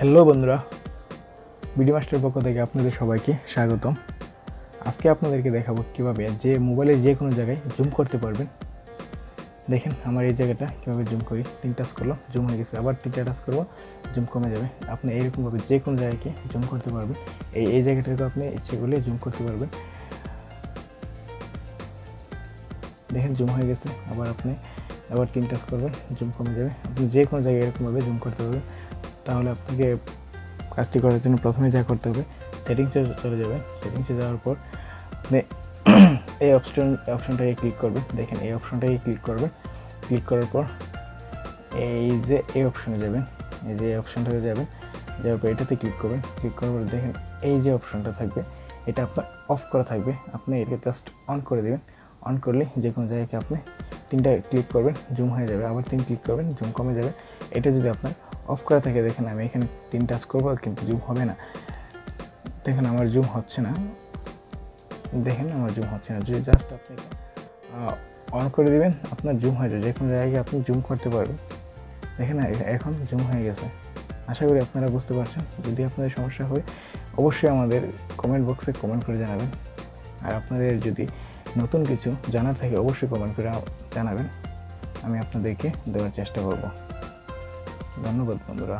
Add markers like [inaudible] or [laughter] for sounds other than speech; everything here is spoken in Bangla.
হ্যালো বন্ধুরা, বিডি মাস্টার পক্ষ থেকে আপনাদের সবাইকে স্বাগতম। আজকে আপনাদেরকে দেখাবো কীভাবে যে মোবাইলে যে কোনো জায়গায় জুম করতে পারবেন। দেখেন আমার এই জায়গাটা কীভাবে জুম করি। তিন টাচ করল জুম হয়ে গেছে। আবার তিনটা টাচ করব জুম কমে যাবে। আপনি এইরকমভাবে যে কোনো জায়গাকে জুম করতে পারবেন। এই এই জায়গাটাকে আপনি ইচ্ছে করলে জুম করতে পারবেন। দেখেন জুম হয়ে গেছে, আবার আপনি আবার তিন টাচ করবেন জুম কমে যাবে। আপনি যে কোনো জায়গায় এরকমভাবে জুম করতে পারবেন। তাহলে আপনাকে কাজটি করার জন্য প্রথমে যা করতে হবে, সেটিংসে চলে যাবেন। সেটিংসে যাওয়ার পর আপনি [clears throat] এই অপশন অপশনটাকে ক্লিক করবেন। দেখেন, এই অপশনটাকে ক্লিক করবেন। ক্লিক করার পর এই যে এই অপশনে যাবেন। এই যে এই অপশনটাতে যাবেন। যাওয়ার পর এটাতে ক্লিক করবেন। ক্লিক করার পর দেখেন, এই যে অপশনটা থাকবে, এটা আপনার অফ করা থাকবে। আপনি এটাকে জাস্ট অন করে দেবেন। অন করলে যে কোনো জায়গায় আপনি তিনটা ক্লিক করবেন জুম হয়ে যাবে। আবার তিন ক্লিক করবেন জুম কমে যাবে। এটা যদি আপনার অফ করা থাকে, দেখেন আমি এখানে তিন টাচ করব, কিন্তু জুম হবে না। দেখেন আমার জুম হচ্ছে না। দেখেন আমার জুম হচ্ছে না। যদি জাস্ট আপনি অন করে দিবেন, আপনার জুম হয়ে যাবে। যে কোনো জায়গায় আপনি জুম করতে পারবেন। দেখেন এখন জুম হয়ে গেছে। আশা করি আপনারা বুঝতে পারছেন। যদি আপনাদের সমস্যা হয়, অবশ্যই আমাদের কমেন্ট বক্সে কমেন্ট করে জানাবেন। আর আপনাদের যদি নতুন কিছু জানার থাকে, অবশ্যই কমেন্ট করে জানাবেন। আমি আপনাদেরকে দেওয়ার চেষ্টা করব। ধন্যবাদ বন্ধুরা।